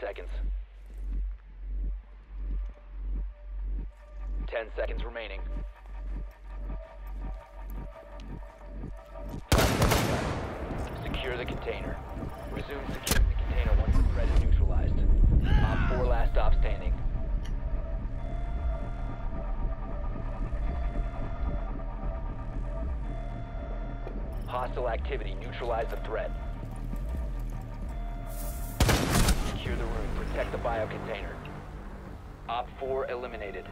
seconds. 10 seconds remaining. Secure the container. Resume securing the container once the threat is neutralized. Op 4 last stop standing. Hostile activity. Neutralize the threat. The room. Protect the bio container. Op 4 eliminated.